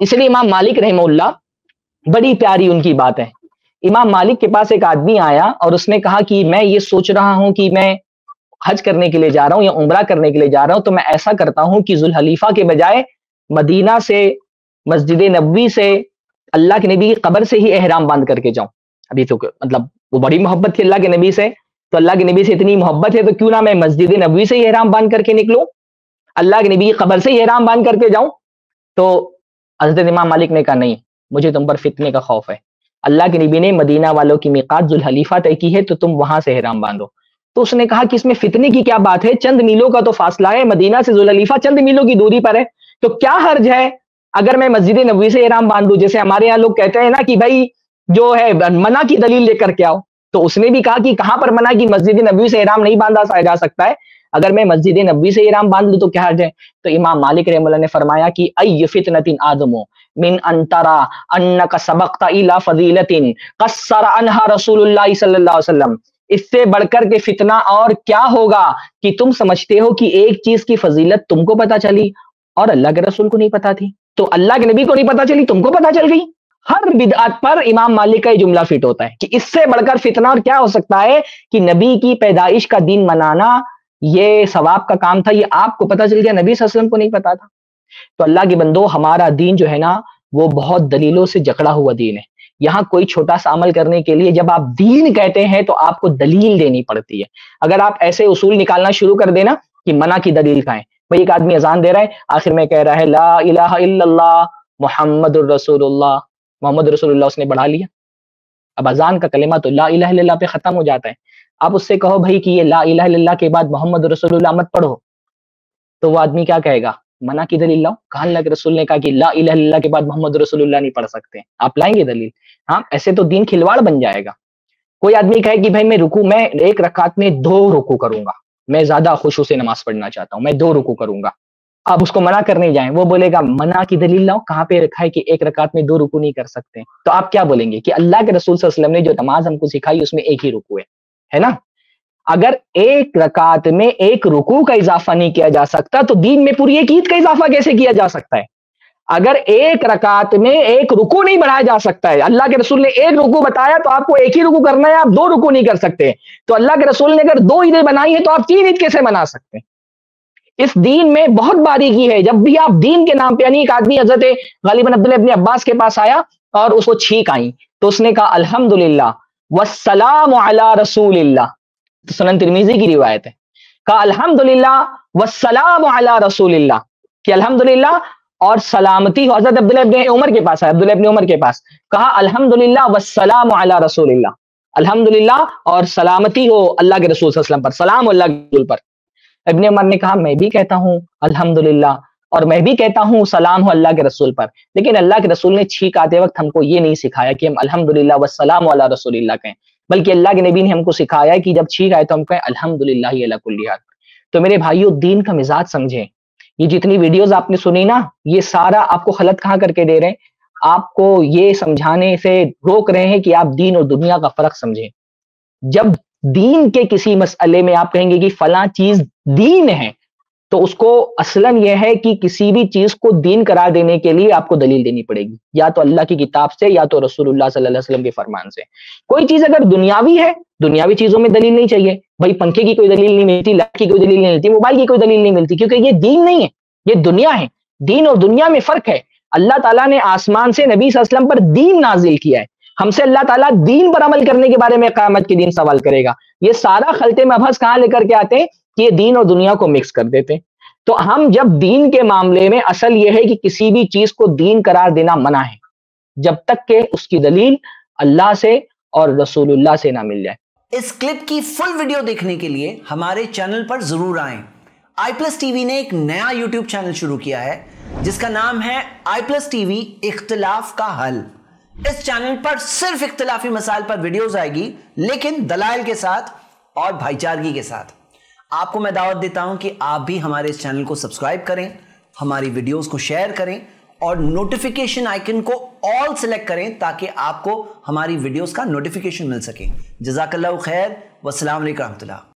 इसलिए इमाम मालिक रहमुल्ला बड़ी प्यारी उनकी बात है। इमाम मालिक के पास एक आदमी आया और उसने कहा कि मैं ये सोच रहा हूँ कि मैं हज करने के लिए जा रहा हूँ या उम्रा करने के लिए जा रहा हूँ तो मैं ऐसा करता हूँ कि जुल हलीफा के बजाय मदीना से, मस्जिद नबी से, अल्लाह के नबी की कब्र से ही एहराम बाँध करके जाऊँ। अभी तो मतलब वो बड़ी मोहब्बत थी अल्लाह के नबी से तो अल्लाह के नबी से इतनी मोहब्बत है तो क्यों ना मैं मस्जिद नबी से ही एहराम बाँध करके निकलूं? अल्लाह के नबी की कब्र से ही एहराम बाँध करके जाऊँ? तो हज़रत इमाम मालिक ने कहा, नहीं, मुझे तुम पर फितने का खौफ है। अल्लाह के नबी ने मदीना वालों की मिकात जुल हलीफा तय की है तो तुम वहाँ से एहराम बांधो। तो उसने कहा कि इसमें फितने की क्या बात है? चंद मीलों का तो फासला है, मदीना से जुल हलीफा चंद मीलों की दूरी पर है तो क्या हर्ज है? अगर मैं मस्जिद नबी से एहराम बाँध, जैसे हमारे यहाँ लोग कहते हैं ना कि भाई, जो है, मना की दलील लेकर के आओ तो उसने भी कहा कि कहाँ पर मना की मस्जिद नबी से एहराम नहीं बांधा जा सकता है? अगर मैं मस्जिद नबी से इराम बाँध लू तो क्या हर्ज है? तो इमाम मालिक रहमुल्लाह ने फरमाया कि अय फितनतिन आदमो मिन अंतरा अन्नक सबकता इला फजीलतिन कस्सर अनहा रसूलुल्लाह सल्लल्लाहु इससे बढ़कर के फितना और क्या होगा कि तुम समझते हो कि एक चीज़ की फजीलत तुमको पता चली और अल्लाह के रसूल को नहीं पता थी? तो अल्लाह के नबी को नहीं पता चली, तुमको पता चल गई। हर बिदात पर इमाम मालिक का ये जुमला फिट होता है कि इससे बढ़कर फितना और क्या हो सकता है कि नबी की पैदाइश का दिन मनाना ये सवाब का काम था, ये आपको पता चल गया, नबी वसल्लम को नहीं पता था। तो अल्लाह के बंदो, हमारा दीन जो है ना, वो बहुत दलीलों से जकड़ा हुआ दीन है। यहाँ कोई छोटा सा अमल करने के लिए जब आप दीन कहते हैं तो आपको दलील देनी पड़ती है। अगर आप ऐसे उसूल निकालना शुरू कर देना कि मना की दलील खाएँ, भाई एक आदमी अजान दे रहा है, आखिर में कह रहा है, ला इल्लल्लाह मोहम्मद रसूलुल्लाह। मोहम्मद रसूलुल्लाह, उसने बढ़ा लिया। अब अजान का कलेमा तो ला इलाहा पे खत्म हो जाता है। आप उससे कहो भाई कि ये ला इला के बाद मोहम्मद रसोल्ला मत पढ़ो। तो वो आदमी क्या कहेगा? मना की दलील लाओ। कहा अल्लाह के रसूल ने कहा कि ला इला के बाद मोहम्मद रसोल्ला नहीं पढ़ सकते? आप लाएँगे दलील? हाँ ऐसे तो दिन खिलवाड़ बन जाएगा। कोई आदमी कहे कि भाई मैं रुकू, मैं एक रकात में दो रुकू करूँगा। मैं ज़्यादा खुशू से नमाज़ पढ़ना चाहता हूँ, मैं दो रुकू करूँगा। आप उसको मना करने जाए, वो बोलेगा, मना की दलील लाओ, कहाँ पे रखा है कि एक रकात में दो रुकू नहीं कर सकते? तो आप क्या बोलेंगे कि अल्लाह के रसूल ने जो नमाज़ हमको सिखाई, उसमें एक ही रुकू है है ना? अगर एक रकात में एक रुकू का इजाफा नहीं किया जा सकता तो दीन में पूरी एक ईद का इजाफा कैसे किया जा सकता है? अगर एक रकात में एक रुकू नहीं बढ़ाया जा सकता है, अल्लाह के रसूल ने एक रुकू बताया तो आपको एक ही रुकू करना है, आप दो रुकू नहीं कर सकते। तो अल्लाह के रसूल ने अगर दो ईदें बनाई है तो आप तीन ईद कैसे बना सकते हैं? इस दीन में बहुत बारीकी है। जब भी आप दीन के नाम पे यानी एक आदमी हज़रत गालिबन अब्दुल्ला अपने अब्बास के पास आया और उसको छींक आई तो उसने कहा, अल्हम्दुलिल्लाह वसलाम अला रसूलिल्लाह। तो सुनन तिरमीजी की रिवायत है। कहा, अल्हम्दुलिल्लाह वसलाम अला रसूलिल्लाह। कि अल्हम्दुलिल्लाह और सलामती हज़रत अब्दुल्ला इब्न उमर के पास है अब्दुल्ला इब्न उमर के पास। कहा, अल्हम्दुलिल्लाह वसलाम अला रसूलिल्लाह। अल्हम्दुलिल्लाह और सलामती हो अल्लाह के रसूल पर, सलाम अल्लाह के रसूल पर। इब्न उमर ने कहा, मैं भी कहता हूँ, अल्हम्दुलिल्लाह। और मैं भी कहता हूँ, सलाम हो अल्लाह के रसूल पर। लेकिन अल्लाह के रसूल ने छीक आते वक्त हमको ये नहीं सिखाया कि हम अल्हम्दुलिल्लाह वसलाम अला रसूलिल्लाह कहें, बल्कि अल्लाह के नबी ने हमको सिखाया कि जब छीक आए तो हम कहें, अल्हम्दुलिल्लाह तो मेरे भाइयों, दीन का मिजाज समझें। ये जितनी वीडियोस आपने सुनी ना, ये सारा आपको गलत कहाँ करके दे रहे हैं? आपको ये समझाने से रोक रहे हैं कि आप दीन और दुनिया का फ़र्क समझें। जब दीन के किसी मसले में आप कहेंगे कि फला चीज़ दीन है तो उसको असलन यह है कि किसी भी चीज़ को दीन करार देने के लिए आपको दलील देनी पड़ेगी, या तो अल्लाह की किताब से, या तो रसूलुल्लाह सल्लल्लाहु अलैहि वसल्लम के फरमान से। कोई चीज़ अगर दुनियावी है, दुनियावी चीज़ों में दलील नहीं चाहिए। भाई, पंखे की कोई दलील नहीं मिलती, लाइट की कोई दलील नहीं मिलती, मोबाइल की कोई दलील नहीं मिलती, क्योंकि ये दीन नहीं है, ये दुनिया है। दीन और दुनिया में फ़र्क है। अल्लाह ताला ने आसमान से नबी वसल्लम पर दीन नाजिल किया है। हमसे अल्लाह ताला दीन पर अमल करने के बारे में क्यामत के दिन सवाल करेगा। ये सारा खलते मबहस कहाँ लेकर के आते हैं? ये दीन और दुनिया को मिक्स कर देते तो हम जब दीन के मामले में असल ये है कि किसी भी चीज़ को दीन करार देना मना है, जब तक के उसकी दलील अल्लाह से और रसूलुल्लाह से ना मिल जाए। इस क्लिप की फुल वीडियो देखने के लिए हमारे चैनल पर ज़रूर आए। आई प्लस टीवी ने एक नया यूट्यूब चैनल शुरू किया है, जिसका नाम है आई प्लस टीवी इख्तलाफ का हल। इस चैनल पर सिर्फ़ इख्तलाफी मसाइल पर वीडियोस आएगी, लेकिन दलाइल के साथ और भाईचारगी के साथ। आपको मैं दावत देता हूँ कि आप भी हमारे इस चैनल को सब्सक्राइब करें, हमारी वीडियोस को शेयर करें और नोटिफिकेशन आइकन को ऑल सेलेक्ट करें ताकि आपको हमारी वीडियोस का नोटिफिकेशन मिल सके। जजाकल्ला खैर वसलम रहमतुल्लाह।